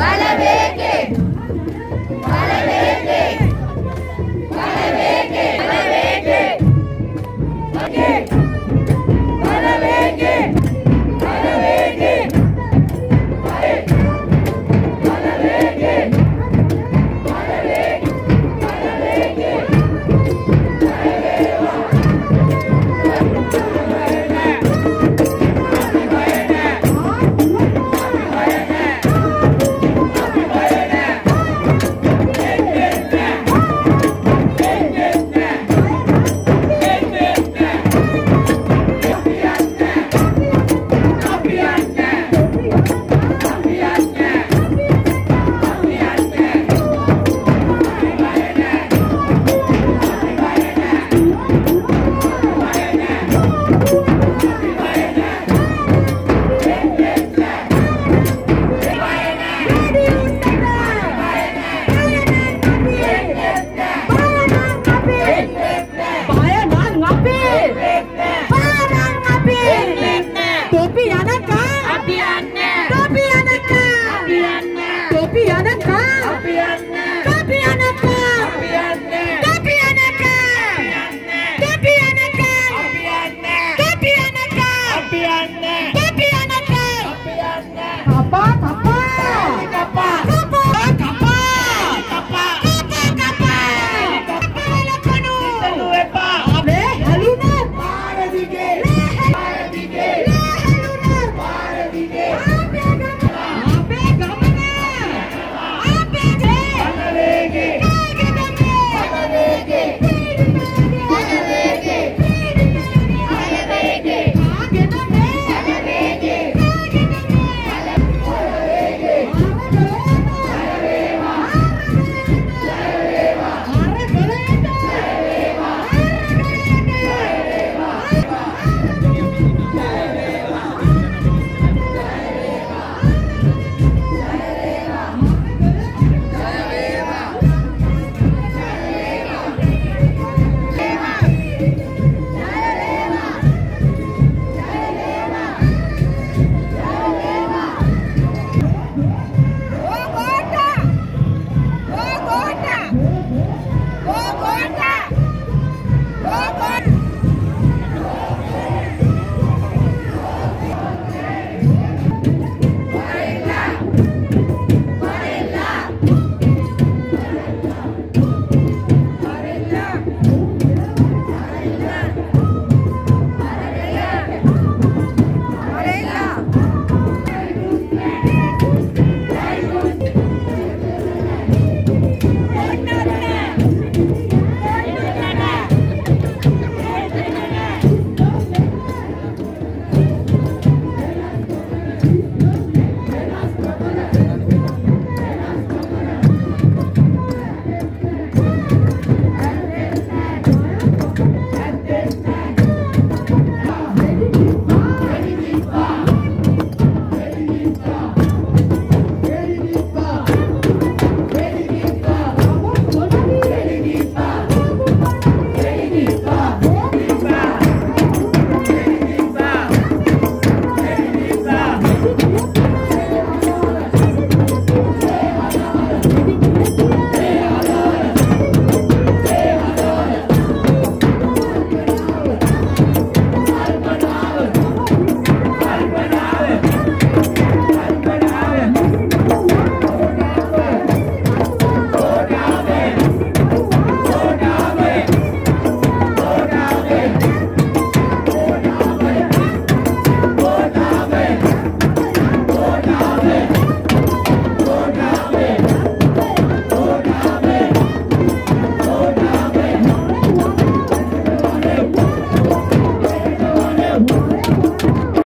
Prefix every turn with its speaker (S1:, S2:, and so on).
S1: ಬಲಬೇಕೆ like that.